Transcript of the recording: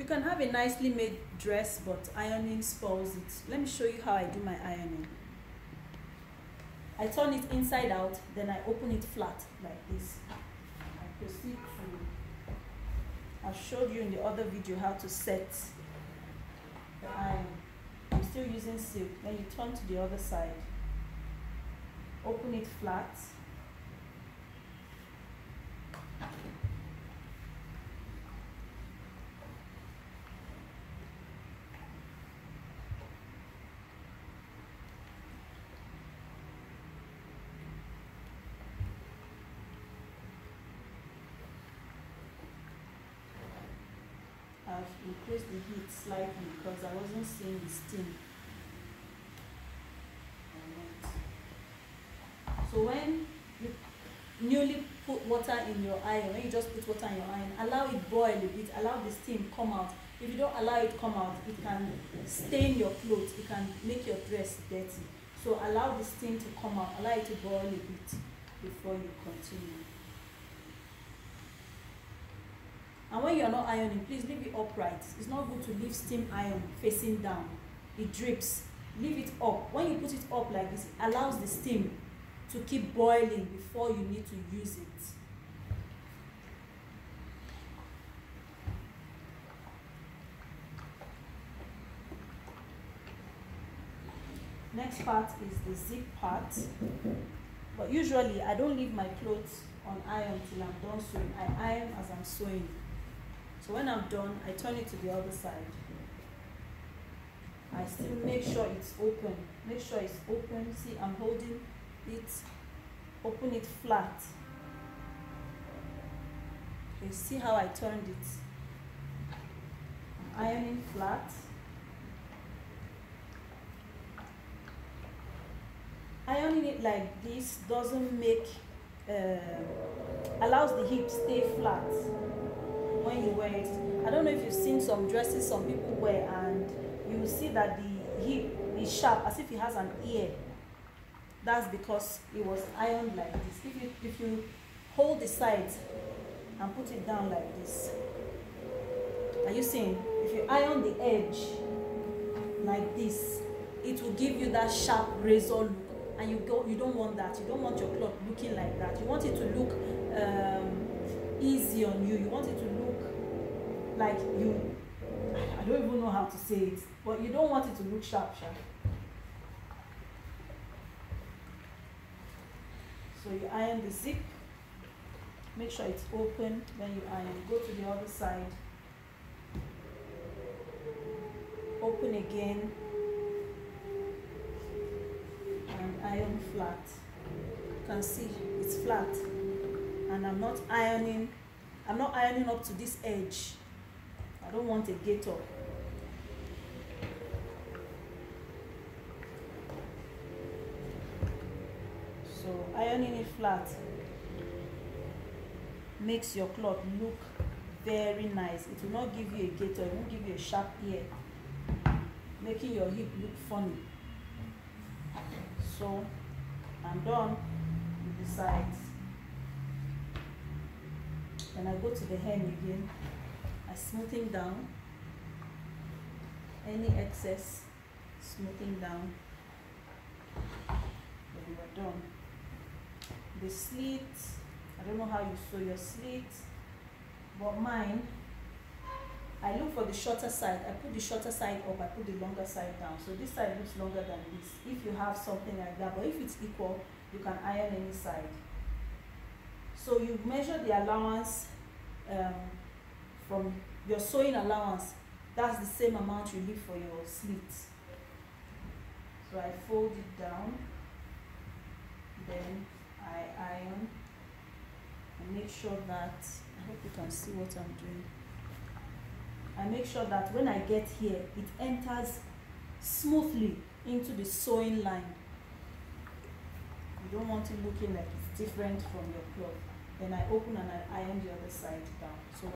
You can have a nicely made dress, but ironing spoils it. Let me show you how I do my ironing. I turn it inside out, then I open it flat like this. I proceed to, I showed you in the other video how to set the iron. I'm still using silk. Then you turn to the other side. Open it flat. I've increased the heat slightly because I wasn't seeing the steam. So when you newly put water in your iron, when you just put water in your iron, allow it boil a bit, allow the steam come out. If you don't allow it come out, it can stain your clothes, it can make your dress dirty. So allow the steam to come out, allow it to boil a bit before you continue. And when you're not ironing, please leave it upright. It's not good to leave steam iron facing down. It drips. Leave it up. When you put it up like this, it allows the steam to keep boiling before you need to use it. Next part is the zip part. But usually I don't leave my clothes on iron till I'm done sewing. I iron as I'm sewing. So when I'm done, I turn it to the other side. I still make sure it's open. Make sure it's open. See, I'm holding it, open it flat. You see how I turned it? Ironing flat. Ironing it like this doesn't make, uh, allows the hip stay flat I don't know if you've seen some dresses some people wear and you will see that the hip is sharp as if it has an ear. That's because it was ironed like this. If you, if you hold the sides and put it down like this, are you seeing? If you iron the edge like this, it will give you that sharp razor look and you go you don't want that you don't want your cloth looking like that you want it to look um, easy on you you want it to look like you i don't even know how to say it but you don't want it to look sharp sharp. So you iron the zip make sure it's open then you iron. Go to the other side. Open again and iron flat. You can see it's flat. And I'm not ironing I'm not ironing up to this edge I don't want a gator so ironing it flat makes your cloth look very nice. It will not give you a gator it won't give you a sharp ear making your hip look funny. So I'm done with the sides. Then I go to the hem again smoothing down any excess smoothing down then we're done the slit I don't know how you sew your slit but mine I look for the shorter side. I put the shorter side up, I put the longer side down. So this side looks longer than this. If you have something like that, but if it's equal, you can iron any side. So you measure the allowance um, from your sewing allowance. That's the same amount you leave for your slit. So I fold it down, then I iron and make sure that, I hope you can see what I'm doing. I make sure that when I get here, it enters smoothly into the sewing line. You don't want it looking like it's different from your cloth. Then I open and I iron the other side down. So